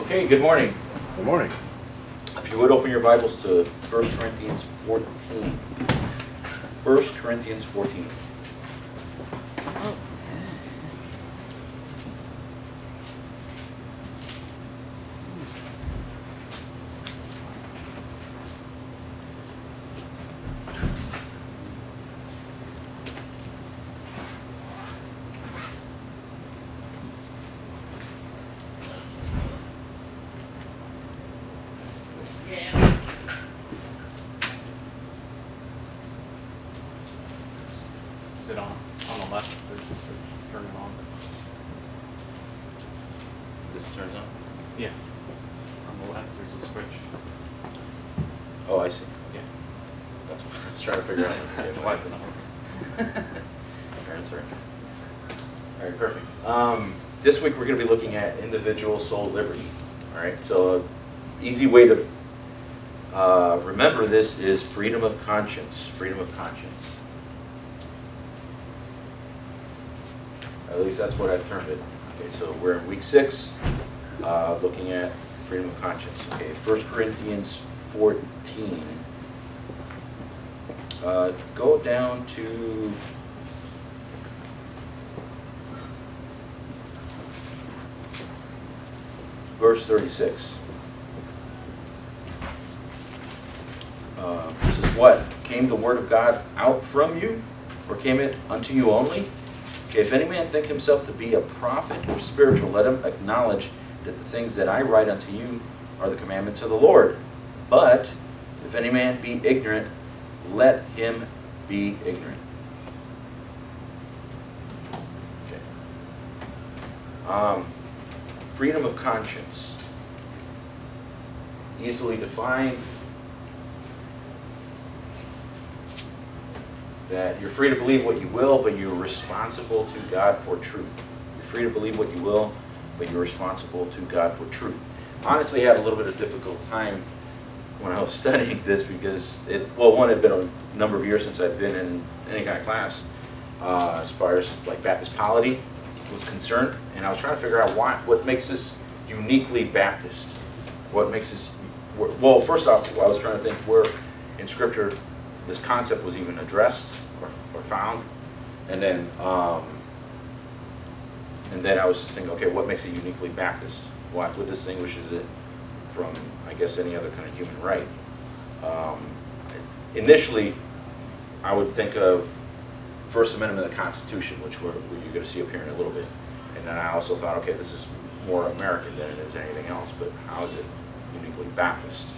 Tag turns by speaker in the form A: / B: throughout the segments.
A: Okay, good morning.
B: Good morning.
A: If you would open your Bibles to 1 Corinthians 14. 1 Corinthians 14.
C: Is it on, on the left? There's a switch, turn it on.
A: This turns on?
C: Yeah. On the left, there's a switch.
A: Oh, I see.
C: Yeah.
A: That's what I was trying to figure out.
C: That's
A: Okay,
C: why
A: why-
C: it's not.
A: Alright, sorry. Alright, perfect. Um, this week we're gonna be looking at individual soul liberty. Alright, so a easy way to uh, remember this is freedom of conscience. Freedom of conscience. At least that's what I've termed it. Okay, so we're in week six, uh, looking at freedom of conscience. Okay, 1 Corinthians 14. Uh, go down to verse 36. Uh, this is what? Came the word of God out from you? Or came it unto you only? If any man think himself to be a prophet or spiritual, let him acknowledge that the things that I write unto you are the commandments of the Lord. But if any man be ignorant, let him be ignorant. Okay. Um, freedom of conscience. Easily defined. That you're free to believe what you will, but you're responsible to God for truth. You're free to believe what you will, but you're responsible to God for truth. Honestly, I had a little bit of difficult time when I was studying this because it, well, one, it had been a number of years since I'd been in any kind of class uh, as far as like Baptist polity was concerned, and I was trying to figure out why, what makes this uniquely Baptist. What makes this, well, first off, I was trying to think where in Scripture this concept was even addressed or, or found, and then um, and then I was just thinking, okay, what makes it uniquely Baptist? What, what distinguishes it from, I guess, any other kind of human right? Um, initially, I would think of First Amendment of the Constitution, which we're, you're going to see up here in a little bit. And then I also thought, okay, this is more American than it is anything else, but how is it uniquely Baptist?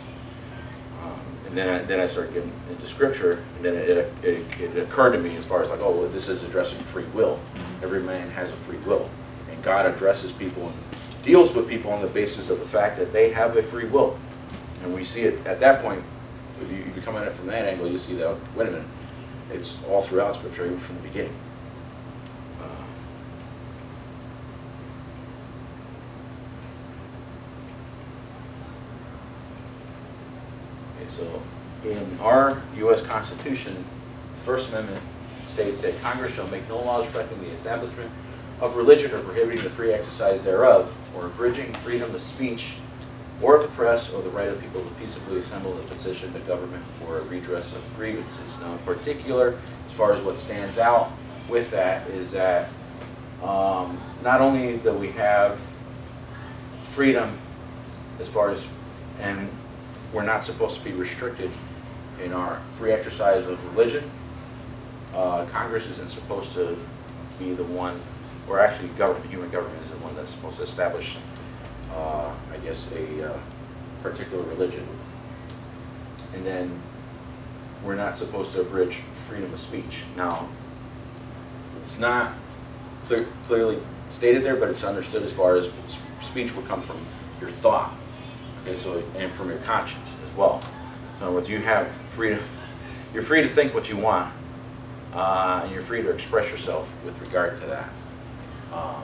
A: Um, and then I, then I started getting into Scripture, and then it, it, it occurred to me as far as like, oh, well, this is addressing free will. Every man has a free will, and God addresses people and deals with people on the basis of the fact that they have a free will. And we see it at that point. If you, if you come at it from that angle, you see that wait a minute, it's all throughout Scripture, even from the beginning. Uh, Okay, so in our U.S. Constitution, the First Amendment states that Congress shall make no laws respecting the establishment of religion or prohibiting the free exercise thereof, or abridging freedom of speech or the press or the right of people to peaceably assemble and petition the government for a redress of grievances. Now, in particular, as far as what stands out with that is that um, not only do we have freedom as far as, and we're not supposed to be restricted in our free exercise of religion. Uh, Congress isn't supposed to be the one, or actually government, human government is the one that's supposed to establish, uh, I guess, a uh, particular religion. And then we're not supposed to abridge freedom of speech. Now, it's not clear, clearly stated there, but it's understood as far as speech will come from your thought. Okay, so and from your conscience as well. So in other words, you have freedom. You're free to think what you want, uh, and you're free to express yourself with regard to that. Um,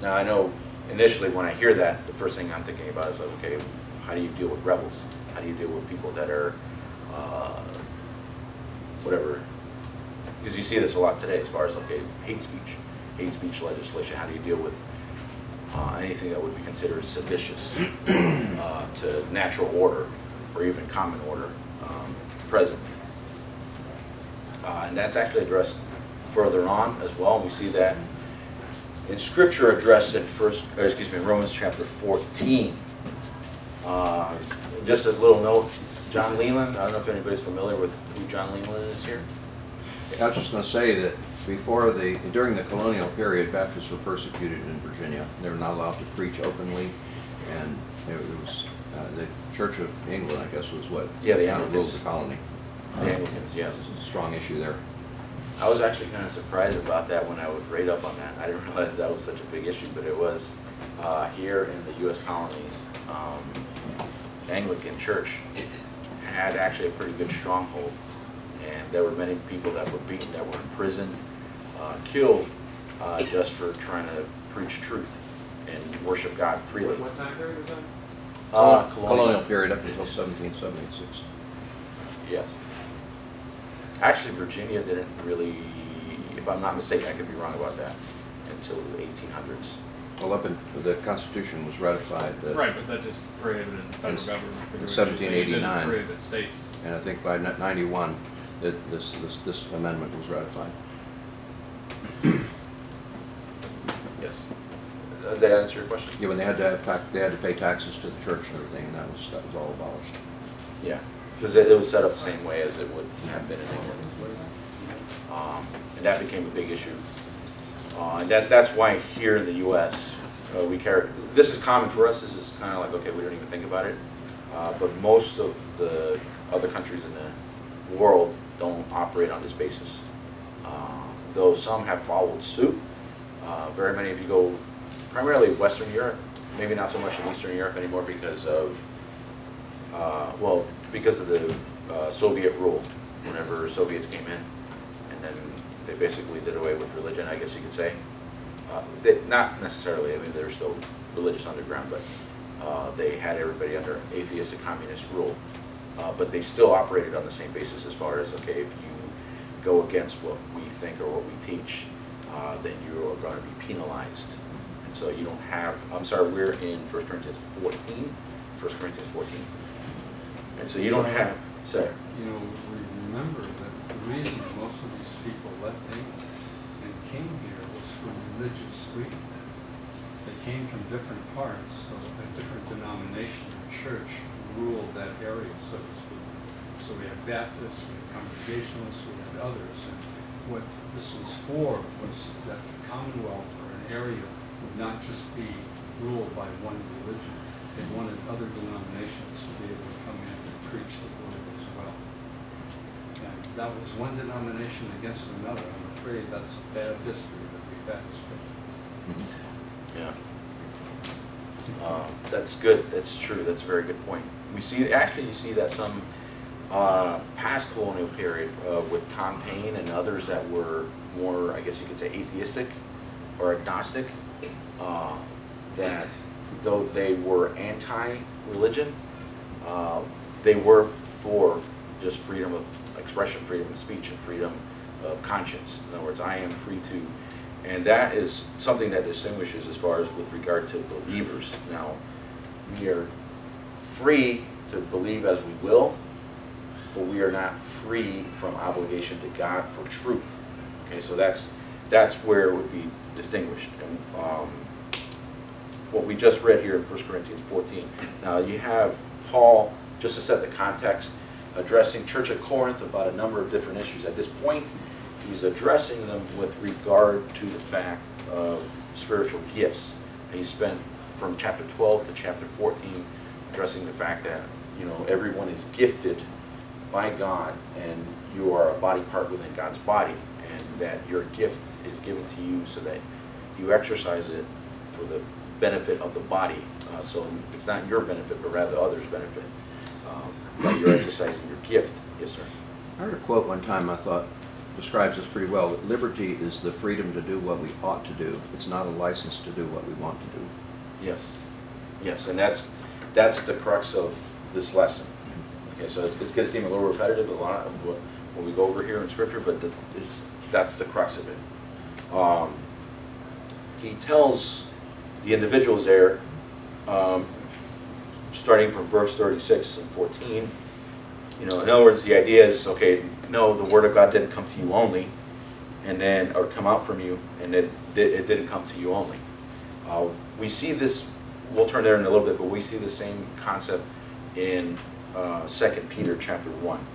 A: now I know initially when I hear that, the first thing I'm thinking about is like, okay, how do you deal with rebels? How do you deal with people that are, uh, whatever, because you see this a lot today as far as, okay, hate speech, hate speech legislation, how do you deal with uh, anything that would be considered seditious uh, to natural order or even common order um, presently. Uh, and that's actually addressed further on as well. We see that in Scripture addressed in first, or excuse me, Romans chapter 14. Uh, just a little note, John Leland. I don't know if anybody's familiar with who John Leland is here.
B: I was just going to say that before the, during the colonial period, Baptists were persecuted in Virginia. They were not allowed to preach openly, and it was, uh, the Church of England, I guess, was what?
A: Yeah, the
B: kind of ruled
A: Anglicans.
B: the colony.
A: The Anglicans, yes.
B: Strong issue there.
A: I was actually kind of surprised about that when I would read up on that. I didn't realize that was such a big issue, but it was uh, here in the U.S. colonies. Um, Anglican Church had actually a pretty good stronghold, and there were many people that were beaten, that were imprisoned, uh, killed, uh, just for trying to preach truth and worship God freely.
C: What time period was that?
A: Uh,
B: Colonial period up until 1776.
A: Yes. Actually, Virginia didn't really, if I'm not mistaken, I could be wrong about that, until the 1800s.
B: Well, up in, the Constitution was ratified. uh,
C: Right, but that just prohibited the federal
B: In-
C: government. from
B: in
C: doing anything. It
B: 1789.
C: didn't prohibit states.
B: And I think by ni- 91, that this, this, this amendment was ratified.
A: Yes. Uh, Did that answer your question?
B: Yeah, when they had to have, tax- they had to pay taxes to the church and everything, and that was, that was all abolished.
A: Yeah, because it, it was set up the same way as it would have been in England. Um, and that became a big issue. Uh, and that, that's why here in the U.S., uh, we carry, this is common for us, this is kind of like, okay, we don't even think about it. Uh, but most of the other countries in the world don't operate on this basis. Uh, though some have followed suit. Uh, very many of you go primarily Western Europe, maybe not so much in Eastern Europe anymore because of uh, well, because of the uh, Soviet rule, whenever Soviets came in, and then they basically did away with religion, I guess you could say. Uh, they, not necessarily, I mean, they were still religious underground, but uh, they had everybody under atheistic communist rule. Uh, but they still operated on the same basis as far as, okay, if you go against what we think or what we teach, uh, then you are going to be penalized. And so you don't have, I'm sorry, we're in 1 Corinthians 14, 1 Corinthians 14. And so you don't have, sorry,
D: You know, remember that the reason most of these people left England and came here was for religious reasons. They came from different parts, so a different denomination or church ruled that area, so to speak. So we have Baptists, we have Congregationalists, we have others, and what this was for was that the Commonwealth or an area would not just be ruled by one religion. They wanted other denominations to be able to come preach the word as well. And that was one denomination against another. I'm afraid that's a bad history that we've had as Christians.
A: yeah. Uh, That's good, that's true, that's a very good point. We see, actually, you see that some uh, past colonial period uh, with Tom Paine and others that were more, I guess you could say atheistic or agnostic, uh, that though they were anti-religion, uh, they were for just freedom of expression, freedom of speech, and freedom of conscience. In other words, I am free to, and that is something that distinguishes as far as with regard to believers. Now, we are free to believe as we will, but we are not free from obligation to God for truth. Okay, so that's that's where it would be distinguished. And um, what we just read here in 1 Corinthians 14. Now you have Paul, just to set the context, addressing Church of Corinth about a number of different issues. At this point, he's addressing them with regard to the fact of spiritual gifts. He spent from chapter 12 to chapter 14 addressing the fact that you know everyone is gifted by God and you are a body part within God's body and that your gift is given to you so that you exercise it for the benefit of the body. Uh, so it's not your benefit, but rather others' benefit. Um, that you're exercising your gift. Yes, sir.
B: I heard a quote one time I thought describes this pretty well. Liberty is the freedom to do what we ought to do. It's not a license to do what we want to do.
A: Yes. Yes, and that's that's the crux of this lesson. Okay, so it's, it's going to seem a little repetitive. A lot of what when we go over here in scripture, but the, it's, that's the crux of it. Um, he tells the individuals there, um, starting from verse 36 and 14, you know, in other words, the idea is, okay, no, the word of God didn't come to you only, and then, or come out from you, and it, it didn't come to you only. Uh, we see this, we'll turn there in a little bit, but we see the same concept in uh, 2 Peter chapter 1.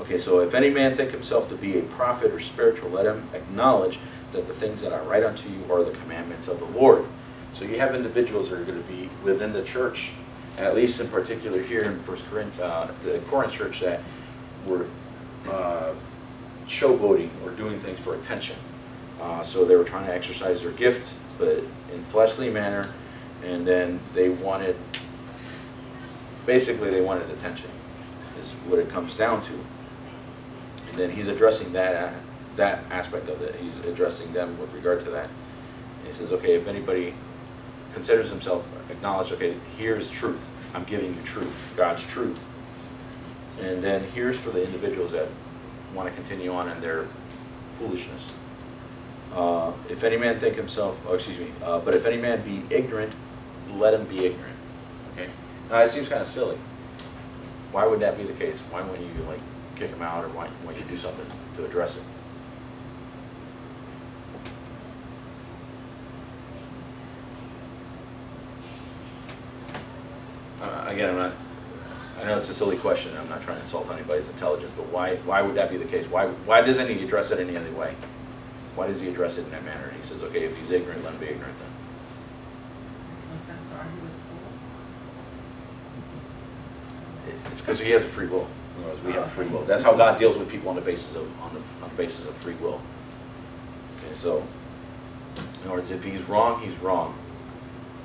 A: Okay, so if any man think himself to be a prophet or spiritual, let him acknowledge that the things that I write unto you are the commandments of the Lord. So you have individuals that are going to be within the church, at least in particular here in First Corinth, uh, the Corinth church, that were uh, showboating or doing things for attention. Uh, so they were trying to exercise their gift, but in fleshly manner, and then they wanted, basically they wanted attention, is what it comes down to. And then he's addressing that, that aspect of it. He's addressing them with regard to that. And he says, okay, if anybody considers himself, acknowledge, okay, here's truth. I'm giving you truth, God's truth. And then here's for the individuals that want to continue on in their foolishness. Uh, if any man think himself, oh, excuse me, uh, but if any man be ignorant, let him be ignorant. Okay? Now, it seems kind of silly. Why would that be the case? Why wouldn't you, like, kick him out or why wouldn't you do something to address it? Uh, Again, I'm not, I know it's a silly question, I'm not trying to insult anybody's intelligence, but why, why would that be the case? Why, why doesn't he address it any other way? Why does he address it in that manner? And he says, okay, if he's ignorant, let him be ignorant then.
E: Makes no sense to argue with a fool.
A: It's because he has a free will, whereas we have a free will. That's how God deals with people on the basis of, on the, on the basis of free will. Okay, so, in other words, if he's wrong, he's wrong.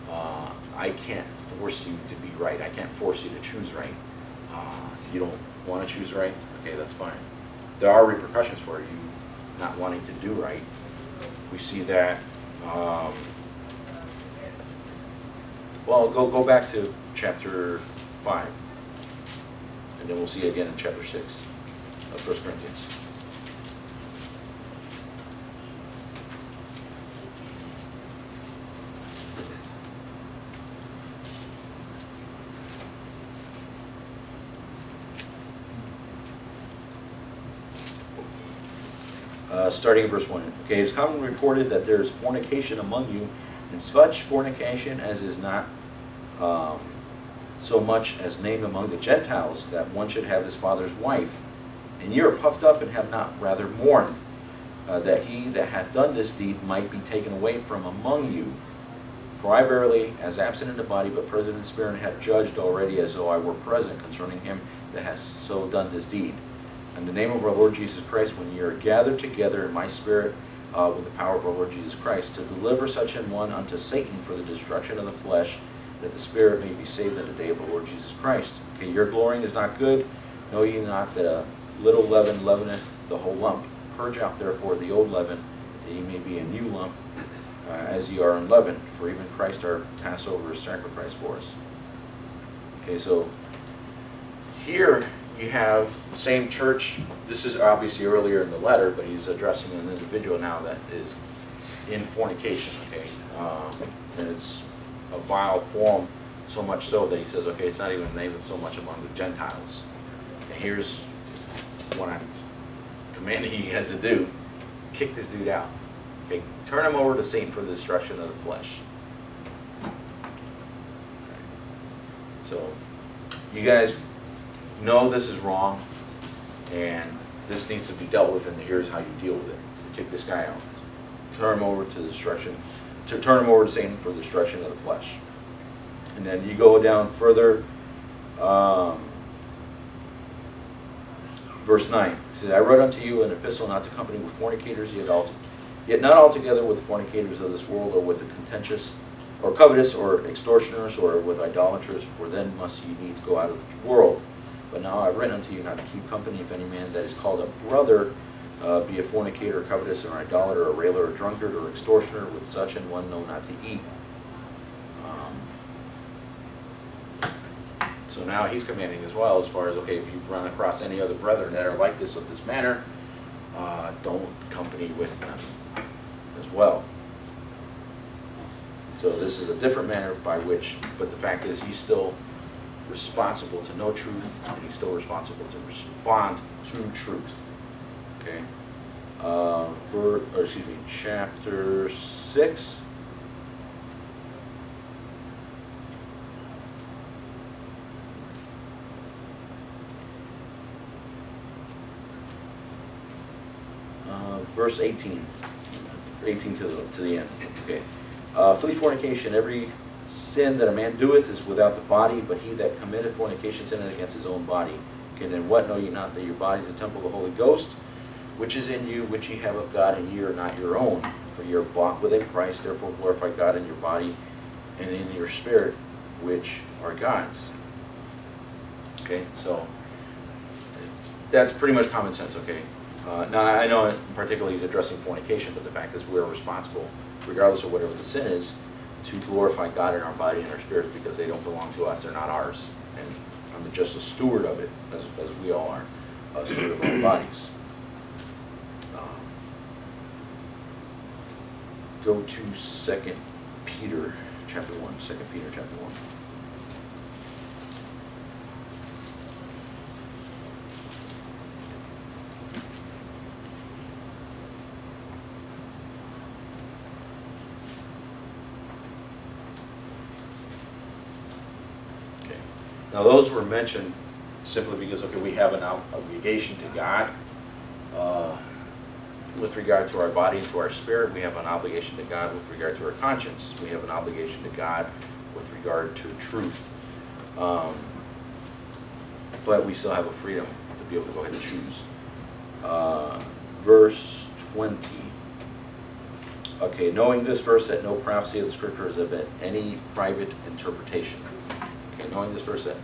A: Uh, I can't force you to be right. I can't force you to choose right. Uh, you don't want to choose right? Okay, that's fine. There are repercussions for you not wanting to do right. We see that, um, well, go, go back to chapter five. And then we'll see again in chapter six of First Corinthians. Uh, starting in verse 1. Okay, it is commonly reported that there is fornication among you, and such fornication as is not um, so much as named among the Gentiles, that one should have his father's wife. And ye are puffed up and have not rather mourned, uh, that he that hath done this deed might be taken away from among you. For I verily, as absent in the body, but present in spirit, have judged already as though I were present concerning him that has so done this deed. In the name of our Lord Jesus Christ, when ye are gathered together in my spirit uh, with the power of our Lord Jesus Christ, to deliver such an one unto Satan for the destruction of the flesh, that the spirit may be saved in the day of our Lord Jesus Christ. Okay, your glorying is not good. Know ye not that a little leaven leaveneth the whole lump? Purge out therefore the old leaven, that ye may be a new lump, uh, as ye are unleavened. For even Christ our Passover is sacrificed for us. Okay, so here you have same church. This is obviously earlier in the letter, but he's addressing an individual now that is in fornication. Okay, um, and it's a vile form, so much so that he says, okay, it's not even named so much among the Gentiles. And here's what I'm commanding you guys to do: kick this dude out. Okay, turn him over to Satan for the destruction of the flesh. So, you guys know this is wrong, and this needs to be dealt with, and here's how you deal with it. Kick this guy out. Turn him over to destruction, to turn him over to Satan for the destruction of the flesh. And then you go down further, um, verse 9. It says, I wrote unto you an epistle not to company with fornicators, yet, alto- yet not altogether with the fornicators of this world, or with the contentious, or covetous, or extortioners, or with idolaters, for then must ye needs go out of the world. But now I've written unto you not to keep company if any man that is called a brother uh, be a fornicator, covetous, or an idolater, or a railer, or a drunkard, or extortioner, with such an one no not to eat. Um, So now he's commanding as well, as far as, okay, if you run across any other brethren that are like this of this manner, uh, don't company with them as well. So this is a different manner by which, but the fact is, he's still responsible to know truth, and he's still responsible to respond to truth. Okay? Uh, ver, or excuse me, chapter six. Uh, verse 18, 18 to the, to the end, okay. Uh, flee fornication, every sin that a man doeth is without the body, but he that committeth fornication sinneth against his own body. Okay, then what know ye not that your body is the temple of the Holy Ghost, which is in you, which ye have of God, and ye are not your own? For ye are bought with a price, therefore glorify God in your body and in your spirit, which are God's. Okay, so that's pretty much common sense, okay? Uh, now, I know in particular he's addressing fornication, but the fact is we're responsible, regardless of whatever the sin is, to glorify God in our body and our spirits because they don't belong to us. They're not ours. And I'm just a steward of it, as, as we all are, a steward of our bodies. Um, go to Second Peter chapter 1. 2 Peter chapter 1. Now, those were mentioned simply because, okay, we have an obligation to God. uh, With regard to our body and to our spirit, we have an obligation to God with regard to our conscience. We have an obligation to God with regard to truth. Um, But we still have a freedom to be able to go ahead and choose. Uh, Verse 20. Okay, knowing this verse that no prophecy of the scripture is of any private interpretation. Knowing this verse that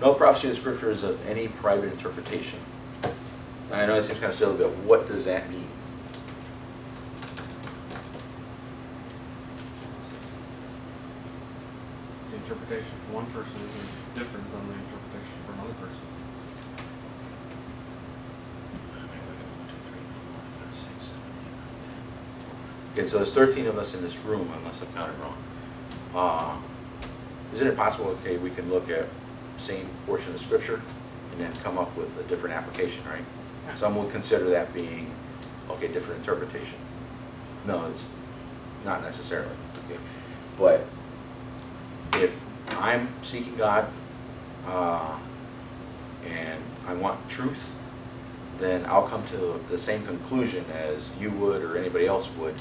A: no prophecy of the scripture is of any private interpretation. Now, I know it seems kind of silly, but what does that mean?
C: The interpretation for one person is different than the interpretation for another person.
A: Okay, so there's 13 of us in this room, unless I've counted wrong. Uh, Isn't it possible, okay, we can look at same portion of scripture and then come up with a different application, right? Some would consider that being, okay, different interpretation. No, it's not necessarily, okay? But if I'm seeking God, uh, and I want truth, then I'll come to the same conclusion as you would or anybody else would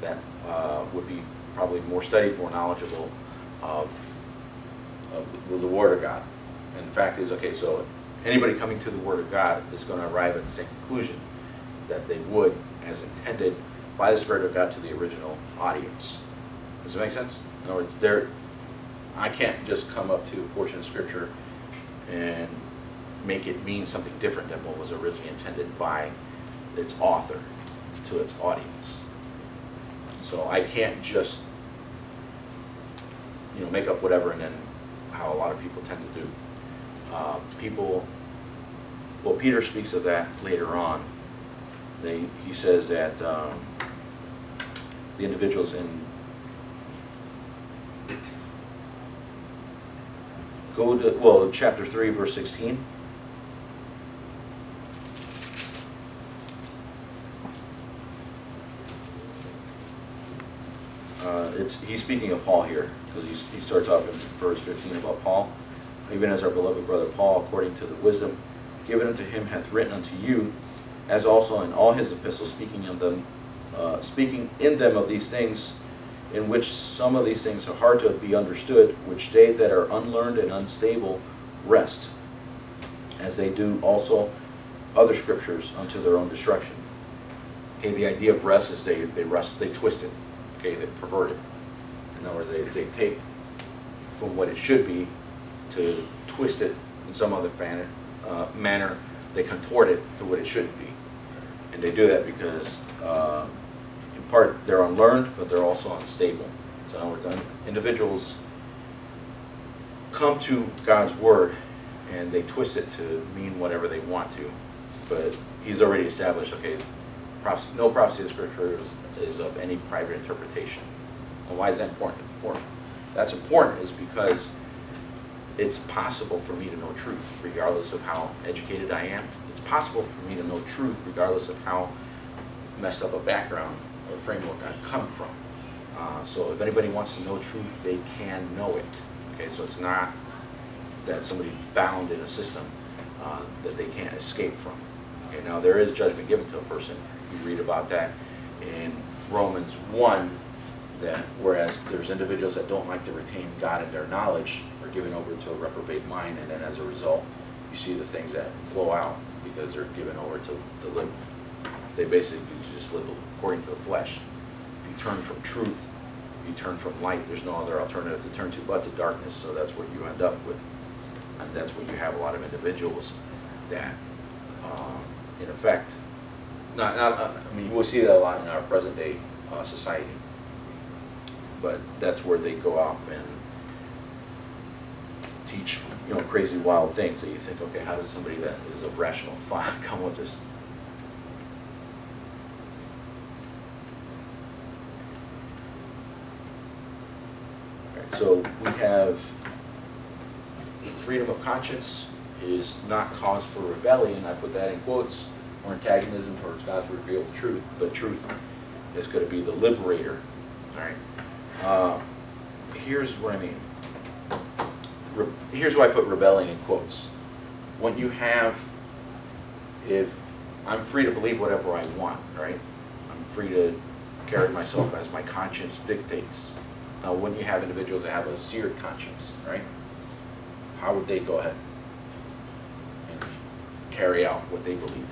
A: that uh, would be probably more studied, more knowledgeable of, of the, the Word of God. And the fact is, okay, so anybody coming to the Word of God is going to arrive at the same conclusion that they would as intended by the Spirit of God to the original audience. Does that make sense? In other words, there, I can't just come up to a portion of Scripture and make it mean something different than what was originally intended by its author to its audience. So I can't just, you know, make up whatever and then how a lot of people tend to do. Uh, people, well, Peter speaks of that later on. They, he says that um, the individuals in go to well chapter 3 verse 16 uh, it's he's speaking of paul here because he starts off in verse 15 about paul even as our beloved brother paul according to the wisdom given unto him hath written unto you as also in all his epistles speaking them uh, speaking in them of these things in which some of these things are hard to be understood, which they that are unlearned and unstable wrest, as they do also other scriptures unto their own destruction. Okay, the idea of wrest is they, they wrest, they twist it, okay, they pervert it. In other words, they, they take from what it should be to twist it in some other fan, uh, manner, they contort it to what it shouldn't be. And they do that because uh, in part, they're unlearned, but they're also unstable. So in other words, un- individuals come to God's word and they twist it to mean whatever they want to. But he's already established, okay, no prophecy of scripture is, is of any private interpretation. And why is that important? Important. That's important is because it's possible for me to know truth regardless of how educated I am. It's possible for me to know truth regardless of how messed up a background or framework I've come from. Uh, so if anybody wants to know truth, they can know it. Okay, so it's not that somebody bound in a system uh, that they can't escape from. Okay, now there is judgment given to a person. You read about that in Romans 1, that whereas there's individuals that don't like to retain God in their knowledge are given over to a reprobate mind, and then as a result, you see the things that flow out because they're given over to, to live. They basically just live according to the flesh. If you turn from truth, you turn from light, there's no other alternative to turn to but to darkness, so that's what you end up with. And that's what you have a lot of individuals that, um, in effect, not, not, I mean, you will see that a lot in our present day uh, society. But that's where they go off and teach, you know, crazy wild things that you think, okay, how does somebody that is of rational thought come with this? So we have freedom of conscience is not cause for rebellion, I put that in quotes, or antagonism towards God's revealed truth, but truth is going to be the liberator. All right. Uh, here's what I mean. Re- here's why I put rebelling in quotes. When you have, if I'm free to believe whatever I want, right? I'm free to carry myself as my conscience dictates. Now, when you have individuals that have a seared conscience, right? How would they go ahead and carry out what they believe?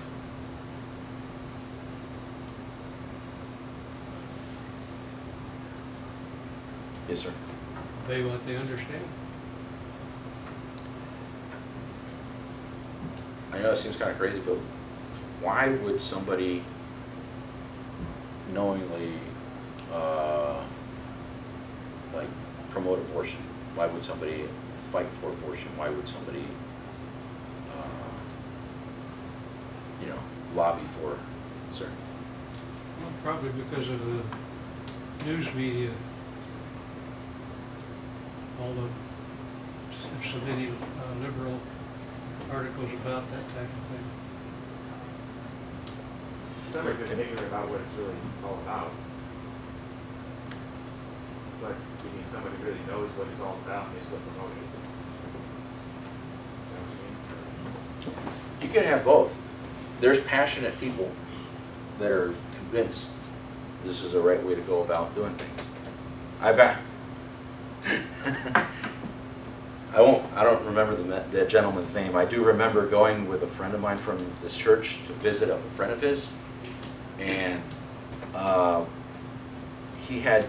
A: Yes, sir.
F: They what they understand.
A: I know it seems kind of crazy, but why would somebody knowingly, uh, like, promote abortion? Why would somebody fight for abortion? Why would somebody, uh, you know, lobby for, sir?
F: Well, probably because of the news media. All the, s- so many uh, liberal articles about that type of thing.
G: Some are just ignorant about what it's really all about. But you need somebody who really knows what it's all about and they still promote it. Is that what you?
A: You can have both. There's passionate people that are convinced this is the right way to go about doing things. I've, a- I won't, I don't remember the, the gentleman's name. I do remember going with a friend of mine from this church to visit a friend of his. And uh, he had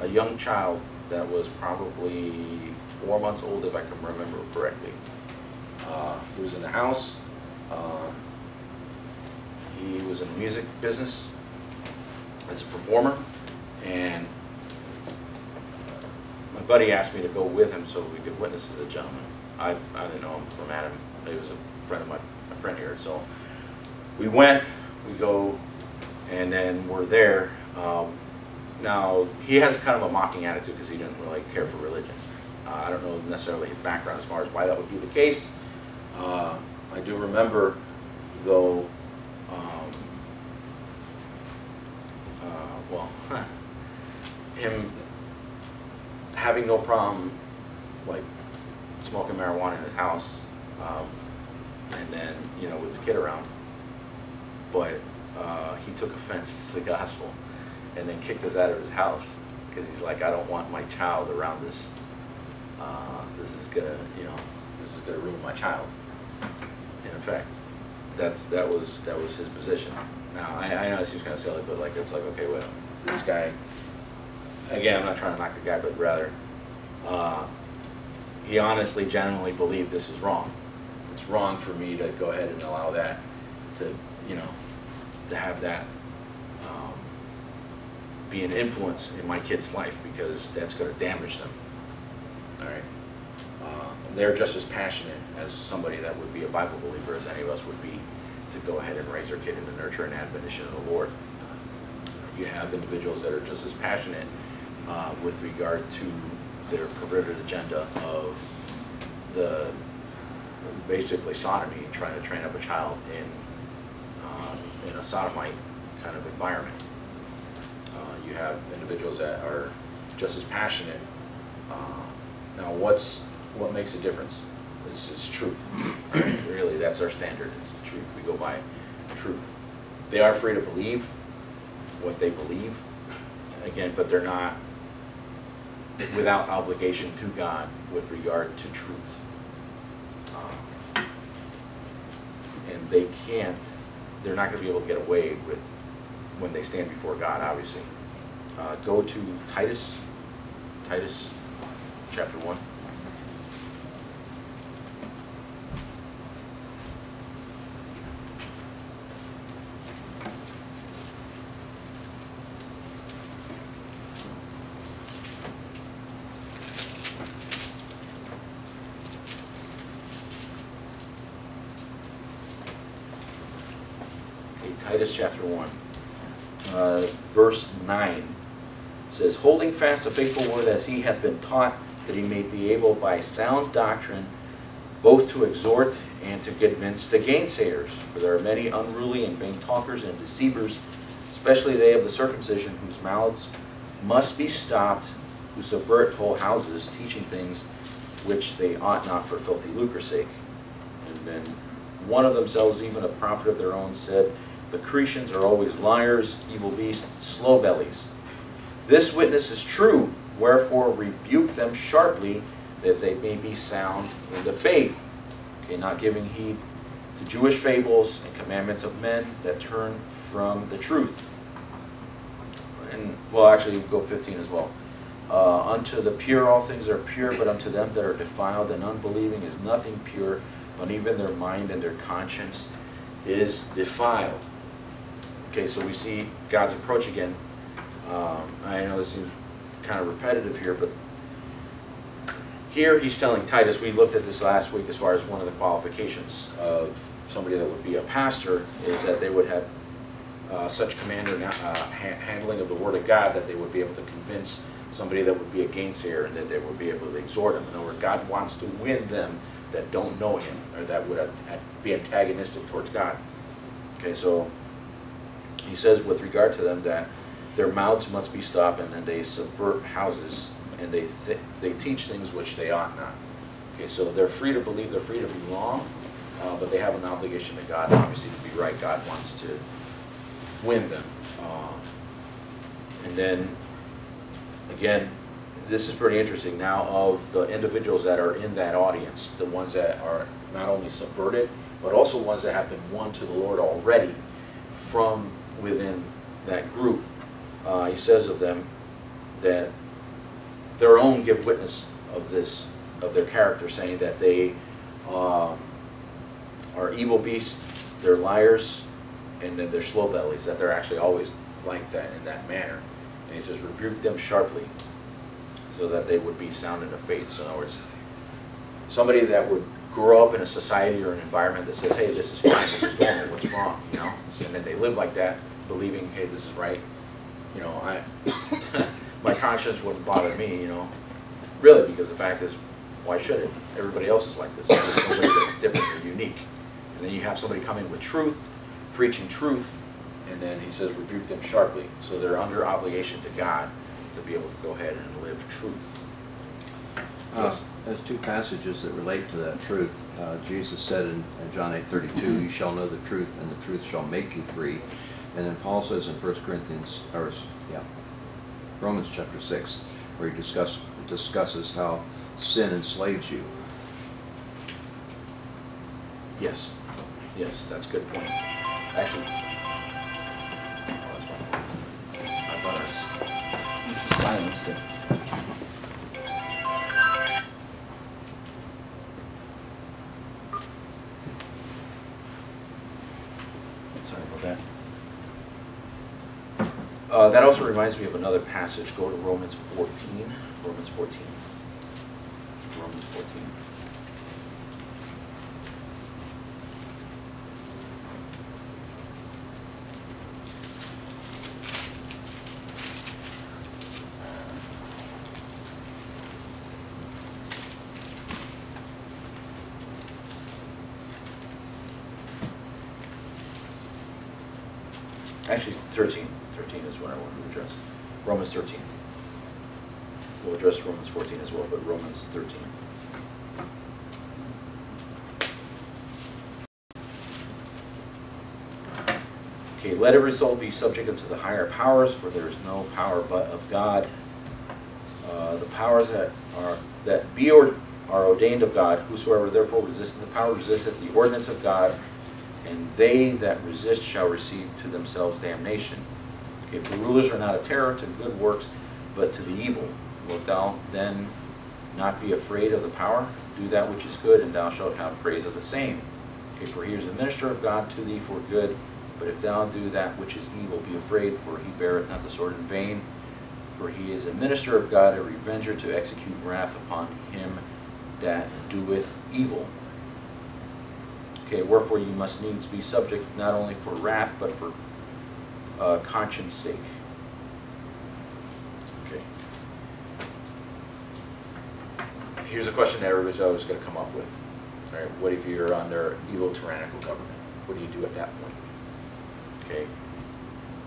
A: a young child that was probably four months old, if I can remember correctly. Uh, he was in the house. Uh, he was in the music business as a performer, and my buddy asked me to go with him so we could witness to the gentleman. I, I didn't know him from Adam. He was a friend of my, friend here. So we went, we go, and then we're there. Um, now, he has kind of a mocking attitude because he didn't really care for religion. Uh, I don't know necessarily his background as far as why that would be the case. Uh, I do remember, though, um, uh, well, him having no problem, like, smoking marijuana in his house, um, and then, you know, with his kid around. But uh, he took offense to the gospel and then kicked us out of his house because he's like, I don't want my child around this. Uh, this is gonna, you know, this is gonna ruin my child. In effect, that's that was that was his position. Now I, I know it seems kind of silly, but like it's like okay, well, this guy. Again, I'm not trying to knock the guy, but rather, uh, he honestly, genuinely believed this is wrong. It's wrong for me to go ahead and allow that to, you know, to have that um, be an influence in my kid's life because that's going to damage them. All right. Uh, They're just as passionate as somebody that would be a Bible believer as any of us would be to go ahead and raise their kid in the nurture and admonition of the Lord. You have individuals that are just as passionate uh, with regard to their perverted agenda of the, basically sodomy, trying to train up a child in, uh, in a sodomite kind of environment. Uh, You have individuals that are just as passionate. Uh, Now, what's, what makes a difference? It's, it's truth. Really, that's our standard, it's truth. We go by truth. They are free to believe what they believe, again, but they're not without obligation to God with regard to truth. Um, and they can't, they're not going to be able to get away with when they stand before God, obviously. Uh, go to Titus, Titus chapter 1. Holding fast the faithful word as he hath been taught, that he may be able by sound doctrine both to exhort and to convince the gainsayers. For there are many unruly and vain talkers and deceivers, especially they of the circumcision, whose mouths must be stopped, who subvert whole houses, teaching things which they ought not for filthy lucre's sake. And then one of themselves, even a prophet of their own, said, The Cretians are always liars, evil beasts, slow bellies. This witness is true, wherefore rebuke them sharply, that they may be sound in the faith. Okay, not giving heed to Jewish fables and commandments of men that turn from the truth. And, well, actually, go 15 as well. Uh, unto the pure all things are pure, but unto them that are defiled and unbelieving is nothing pure, but even their mind and their conscience is defiled. Okay, so we see God's approach again. Um, I know this seems kind of repetitive here, but here he's telling Titus, we looked at this last week as far as one of the qualifications of somebody that would be a pastor, is that they would have uh, such command or uh, ha- handling of the Word of God that they would be able to convince somebody that would be a gainsayer and that they would be able to exhort them. In other words, God wants to win them that don't know Him or that would be antagonistic towards God. Okay, so he says with regard to them that their mouths must be stopped and they subvert houses and they th- they teach things which they ought not. Okay, so they're free to believe, they're free to be wrong, uh, but they have an obligation to God, obviously, to be right. God wants to win them. Uh, and then, again, this is pretty interesting. Now, of the individuals that are in that audience, the ones that are not only subverted, but also ones that have been won to the Lord already from within that group, uh, he says of them that their own give witness of this, of their character, saying that they um, are evil beasts, they're liars, and then they're slow bellies, that they're actually always like that in that manner. And he says, rebuke them sharply, so that they would be sound in the faith. So in other words, somebody that would grow up in a society or an environment that says, hey, this is fine, this is normal, what's wrong, you know? And then they live like that, believing, hey, this is right. You know, I, my conscience wouldn't bother me, you know, really, because the fact is, why should it? Everybody else is like this. There's nobody that's different or unique. And then you have somebody coming with truth, preaching truth, and then he says, rebuke them sharply. So they're under obligation to God to be able to go ahead and live truth.
B: Uh,
A: Yes.
B: There's two passages that relate to that truth. Uh, Jesus said in in John 8:32, "You shall know the truth, and the truth shall make you free." And then Paul says in 1 Corinthians, or yeah, Romans chapter 6, where he discuss, discusses how sin enslaves you.
A: Yes, yes, that's a good point. Actually, oh, that's my fault. I thought I was silenced it. Uh, that also reminds me of another passage. Go to Romans 14. Romans 14. Romans Romans 14. Actually, 13. 13 is what I wanted to address. Romans 13. We'll address Romans 14 as well, but Romans 13. Okay, let every soul be subject unto the higher powers, for there is no power but of God. Uh, the powers that are that be or are ordained of God. Whosoever therefore resisteth the power resisteth the ordinance of God, and they that resist shall receive to themselves damnation. Okay, for rulers are not a terror to good works, but to the evil. Wilt thou then not be afraid of the power? Do that which is good, and thou shalt have praise of the same. Okay, for he is a minister of God to thee for good. But if thou do that which is evil, be afraid, for he beareth not the sword in vain. For he is a minister of God, a revenger to execute wrath upon him that doeth evil. Okay, wherefore you must needs be subject not only for wrath, but for uh, conscience sake. Okay. Here's a question that everybody's always going to come up with. All right, what if you're under evil tyrannical government? What do you do at that point? Okay.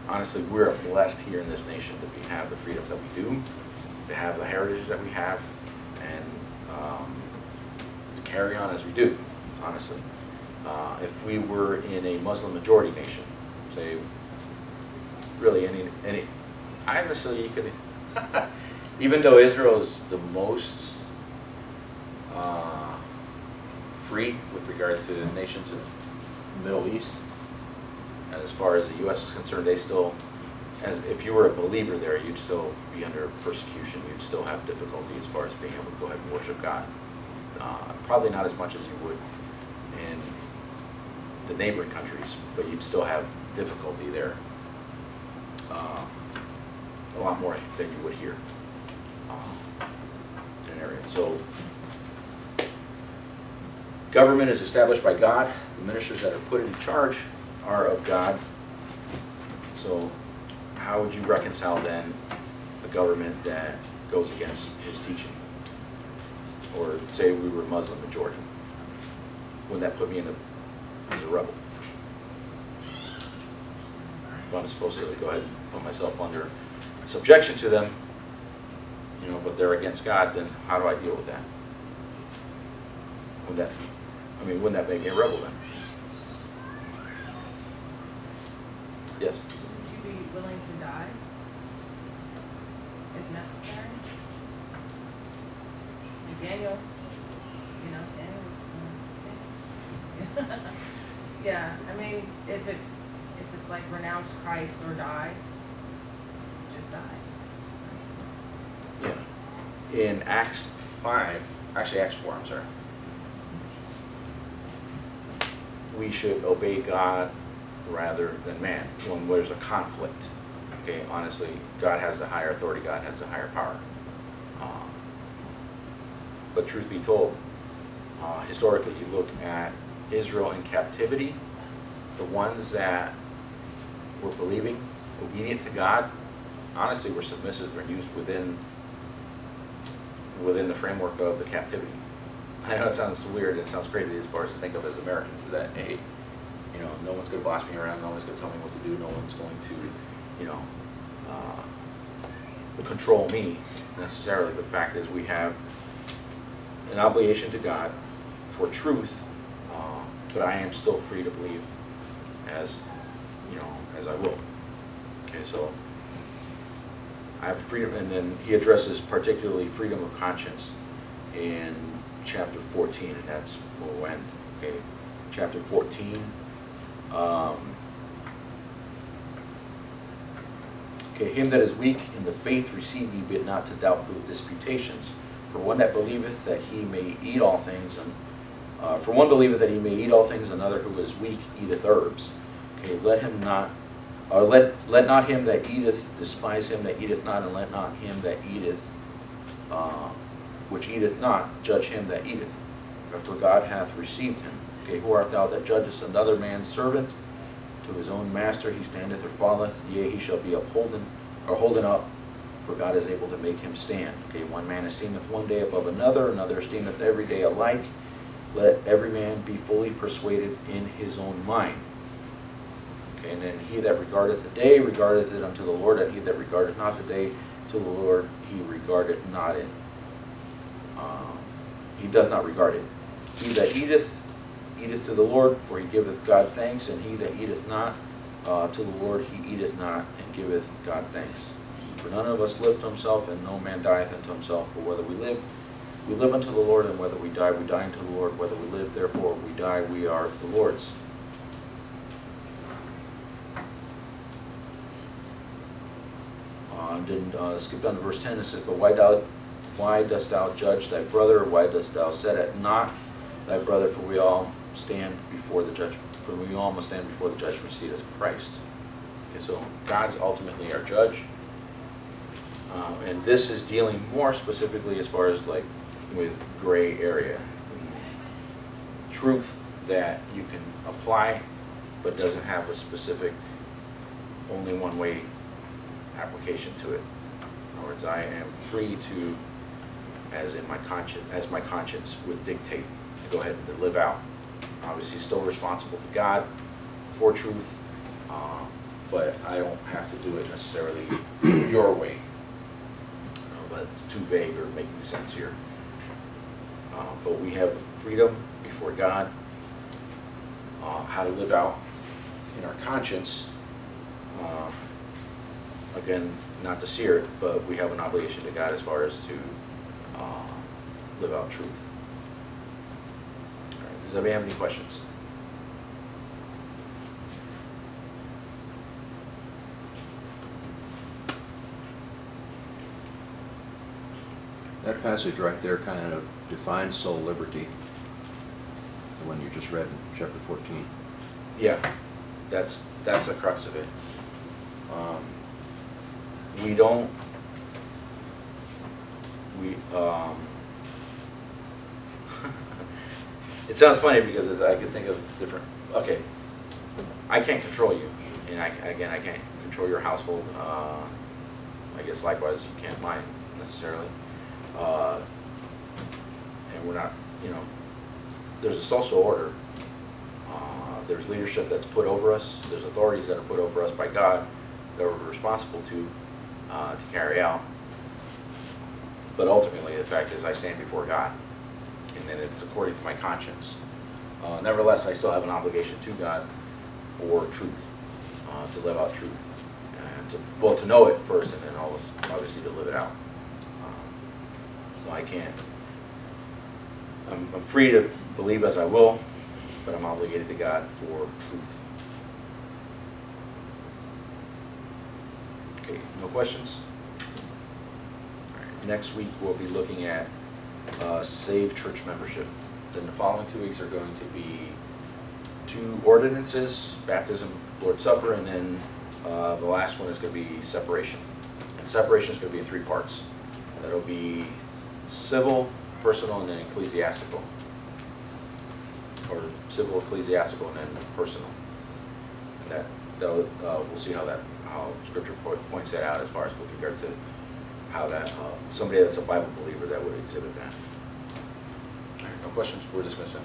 A: Honestly, we're blessed here in this nation that we have the freedoms that we do, to have the heritage that we have, and um, to carry on as we do, honestly. Uh, if we were in a Muslim majority nation, say, really any, any, honestly, you could, even though Israel is the most uh, free with regard to nations in the Middle East, and as far as the U.S. is concerned, they still, as if you were a believer there, you'd still be under persecution. You'd still have difficulty as far as being able to go ahead and worship God. Uh, probably not as much as you would in the neighboring countries, but you'd still have difficulty there. Uh, a lot more than you would here uh, in an area. So, government is established by God. The ministers that are put in charge are of God. So, how would you reconcile then a government that goes against his teaching? Or say we were Muslim majority. Wouldn't that put me in a, as a rebel? If I'm supposed to go ahead and put myself under subjection to them, you know, but they're against God, then how do I deal with that? Would that, I mean, wouldn't that make me a rebel then? Yes.
E: Would you be willing to die if necessary? And Daniel, you know, Daniel was willing to stay. Yeah, I mean, if it, if it's like renounce Christ or die, just die.
A: Yeah. In Acts 5, actually Acts 4, I'm sorry. We should obey God rather than man when there's a conflict. Okay, honestly, God has the higher authority, God has the higher power. Um, but truth be told, uh, historically, you look at Israel in captivity, the ones that were believing, obedient to God, honestly were submissive and used within within the framework of the captivity. I know it sounds weird, it sounds crazy as far as to think of as Americans, that hey, you know, no one's going to boss me around, no one's going to tell me what to do, no one's going to, you know, uh, control me necessarily. But the fact is, we have an obligation to God for truth, uh, but I am still free to believe as, you know, as I will. Okay, so I have freedom, and then he addresses particularly freedom of conscience in chapter 14, and that's where we'll. Okay, chapter 14. Um, okay, him that is weak in the faith receive ye, but not to doubtful disputations. For one that believeth that he may eat all things, and uh, for one believeth that he may eat all things, another who is weak eateth herbs. Okay, let him not, or let let not him that eateth despise him that eateth not, and let not him that eateth uh, which eateth not, judge him that eateth. For God hath received him. Okay, who art thou that judgest another man's servant? To his own master he standeth or falleth, yea, he shall be upholden, or holden up, for God is able to make him stand. Okay, one man esteemeth one day above another, another esteemeth every day alike. Let every man be fully persuaded in his own mind. Okay, and then he that regardeth the day regardeth it unto the Lord, and he that regardeth not the day to the Lord, he regardeth not it. Um, he does not regard it. He that eateth, eateth to the Lord, for he giveth God thanks, and he that eateth not uh, to the Lord, he eateth not, and giveth God thanks. For none of us live to himself, and no man dieth unto himself. For whether we live, we live unto the Lord, and whether we die, we die unto the Lord. Whether we live, therefore we die, we are the Lord's. Uh, then uh, skip down to verse 10. It says, But why, thou, why dost thou judge thy brother? Why dost thou set at naught thy brother? For we all stand before the judgment. For we all must stand before the judgment seat of Christ. Okay, so God's ultimately our judge. Uh, and this is dealing more specifically as far as like with gray area. Truth that you can apply, but doesn't have a specific, only one way application to it. In other words, I am free to, as in my conscience, as my conscience would dictate, to go ahead and live out. Obviously, still responsible to God for truth, uh, but I don't have to do it necessarily your way. Uh, But it's too vague or making sense here. Uh, But we have freedom before God, uh, how to live out in our conscience. uh, Again, not to sear it, but we have an obligation to God as far as to live out truth. All right, Does anybody have any questions?
B: That passage right there kind of defines soul liberty, the one you just read in chapter 14.
A: Yeah, that's, that's the crux of it. Um, We don't, we, um, it sounds funny because I can think of different, okay, I can't control you, and I, again, I can't control your household, uh, I guess likewise, you can't mine necessarily. Uh, And we're not, you know, there's a social order, uh, There's leadership that's put over us, there's authorities that are put over us by God that we're responsible to, uh, to carry out. But ultimately, the fact is I stand before God, and it's according to my conscience. Uh, Nevertheless, I still have an obligation to God for truth, uh, to live out truth. And to, well, to know it first, and then obviously to live it out. Um, So I can't, I'm, I'm free to believe as I will, but I'm obligated to God for truth. Okay, no questions? Next week, we'll be looking at uh, Save Church membership. Then the following two weeks are going to be two ordinances, baptism, Lord's Supper, and then uh, the last one is going to be separation. And separation is going to be in three parts. That'll be civil, personal, and then ecclesiastical. Or civil, ecclesiastical, and then personal. And that, uh, we'll see how that, how scripture points that out as far as with regard to how that, uh, somebody that's a Bible believer that would exhibit that. All right, no questions, we're dismissing.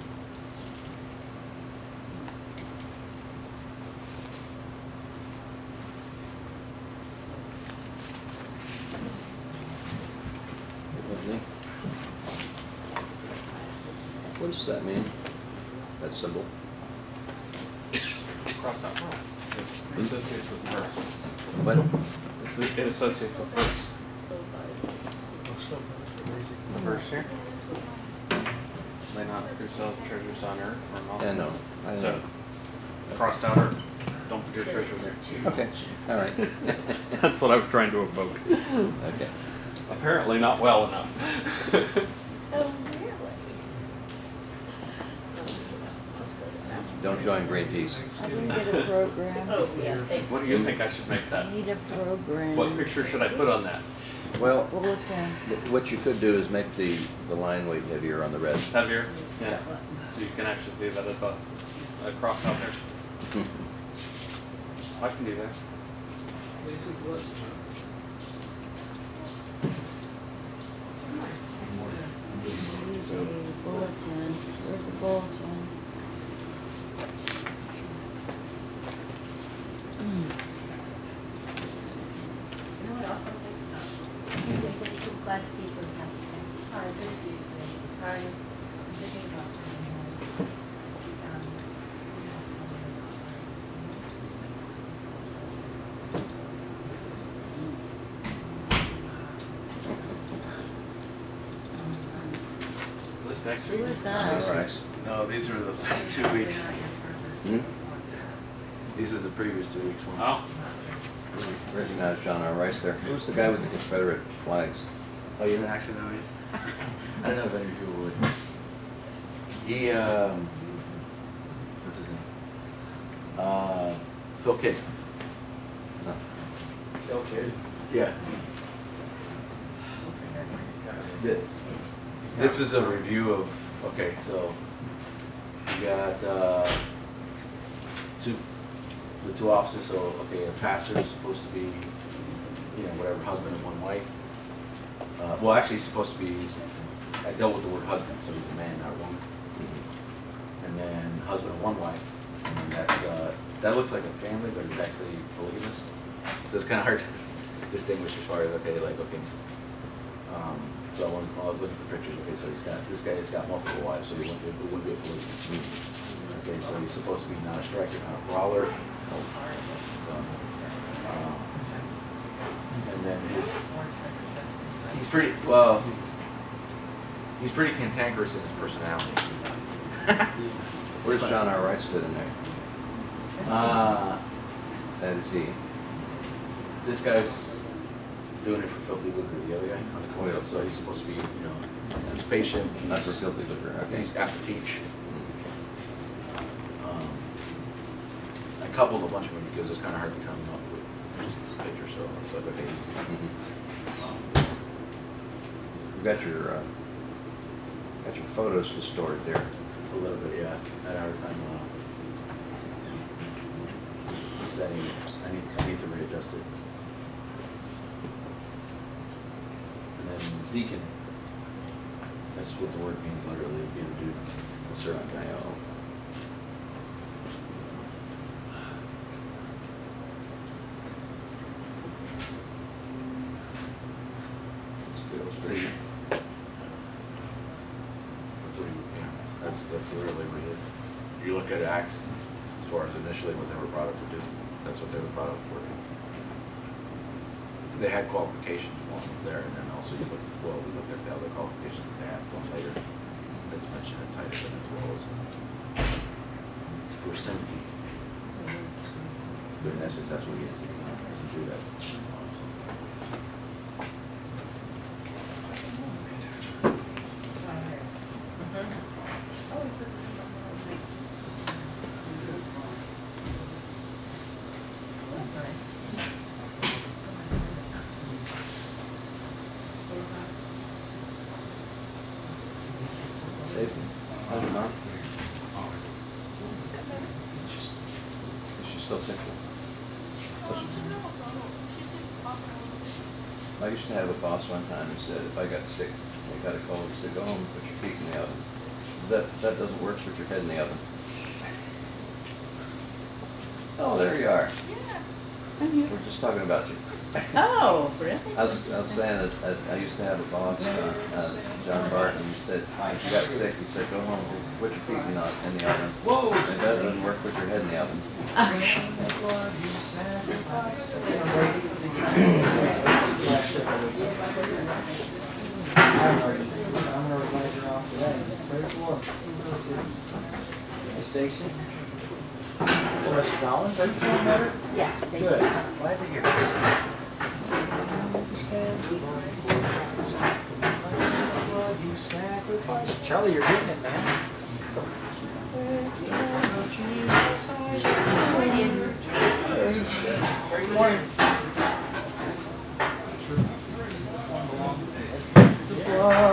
B: What does that mean? That symbol?
C: Cross out wrong. It associates with verse.
B: What?
C: It's- It associates with verse. The verse here. Lay not up yourselves treasures on earth or on
B: Yeah, no, I
C: So,
B: know.
C: crossed out or don't put your treasure there.
B: Okay, all right.
C: That's what I was trying to evoke.
B: Okay.
C: Apparently not well enough.
H: Oh, really?
B: Don't join Greenpeace.
H: I didn't get a program.
E: Oh, yeah, thanks.
C: What do you think I should make that?
H: I
C: that?
H: need a program.
C: What picture should I put on that?
B: Well,
H: Bulletin.
B: th- what you could do is make the, the line weight heavier on the red.
C: Heavier? Yeah. So you can actually see that it's a, a cross out there. I can do that.
H: Bulletin. Where's the bulletin? Hmm.
E: You know what else I'm thinking of?
I: Glad to see you for the house today.
E: Hi, good to see you today. Hi, I'm thinking about something. um,
C: Is this next week?
H: Who is that?
B: All right.
A: No, these were the last two weeks.
B: Hmm?
A: These are the previous two weeks. ones.
C: Oh,
B: Recognize John R. Rice there. Who's the guy with the Confederate flags?
A: Oh, you didn't actually know these? I don't know if any people would. He, um, what's his name? Uh, Phil Kidd.
B: No.
A: Phil Kidd? Yeah. Th- This is a review of, okay, so you got, uh, two, the two officers, so, okay, a pastor is supposed to be, you know, whatever, husband and one wife. Uh, well, actually, he's supposed to be, I dealt with the word husband, so he's a man, not a woman. And then husband and one wife, and that's, uh, that looks like a family, but it's actually polygamous. So it's kinda hard to distinguish as far as, okay, like, okay, um, so when I was looking for pictures, okay, so he's got, this guy has got multiple wives, so he wouldn't, it wouldn't be a polygamist. Okay, so he's supposed to be not a striker, not a brawler. So, um, And then his, he's pretty, well, he's pretty cantankerous in his personality.
B: Where's John R. Rice fit in there?
A: Uh,
B: That is he.
A: this guy's doing it for filthy lucre, the other guy on the
B: Oh, yeah.
A: so he's supposed to be, you know, he's patient,
B: Not for filthy liquor, okay.
A: he's got to teach.
B: Mm.
A: Um, I coupled a bunch of them because it's kind of hard to come up with just this picture, so it's like, okay, he's,
B: Mhm.
A: um,
B: You got your, uh, got your photos stored there.
A: a little bit, yeah, at our time, uh, setting, I need, I need to readjust it. And then deacon, that's what the word means literally, be a dude, a servant guy, oh.
B: That's a good illustration.
A: That's what he, yeah, that's, that's literally what it is. You look at Acts, as far as initially what they were brought up to do, that's what they were brought up for. They had qualifications for them there, and then also you look, well, we looked at the other qualifications that they had for later. That's mentioned in Titus mm-hmm. as well as for Timothy. But in essence, that's what he is, he's not, a Jew that.
E: It's right here. Oh, it doesn't have a little thing. That's nice.
B: Stacy, how's your mom? She's, is she still sick? What's- I used to have a boss one time who said if I got sick, I got a cold, he said, go home and put your feet in the oven. That, that doesn't work, put your head in the oven. Oh, there you are. Yeah. We're just talking about you.
H: Oh, really?
B: I was, I was saying that I, I used to have a boss, uh, uh, John Barton, he said, if you got sick, he said, go home, put your feet in the, in the oven. Whoa! If that doesn't work, put your head in the oven.
J: I'm gonna glad you're on today. Praise the Lord. Hey Stacy. Hey, Mr. Collins, are you feeling better?
H: Yes, thank
J: Good.
H: you.
J: Glad to hear. it. Charlie, you're getting it, man. Good morning.
H: Good morning.